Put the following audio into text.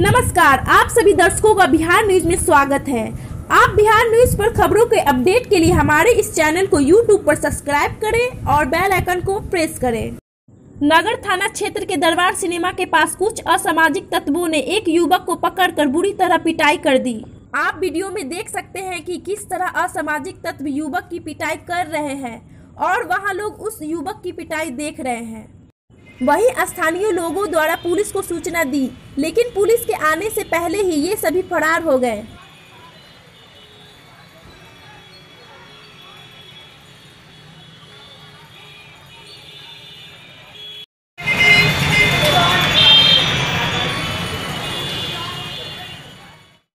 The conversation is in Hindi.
नमस्कार, आप सभी दर्शकों का बिहार न्यूज़ में स्वागत है। आप बिहार न्यूज़ पर खबरों के अपडेट के लिए हमारे इस चैनल को यूट्यूब पर सब्सक्राइब करें और बेल आइकन को प्रेस करें। नगर थाना क्षेत्र के दरबार सिनेमा के पास कुछ असामाजिक तत्वों ने एक युवक को पकड़कर बुरी तरह पिटाई कर दी। आप वीडियो में देख सकते हैं कि किस तरह असामाजिक तत्व युवक की पिटाई कर रहे हैं और वहाँ लोग उस युवक की पिटाई देख रहे हैं। वहीं स्थानीय लोगों द्वारा पुलिस को सूचना दी, लेकिन पुलिस के आने से पहले ही ये सभी फरार हो गए।